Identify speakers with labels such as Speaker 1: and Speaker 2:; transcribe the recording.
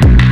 Speaker 1: you.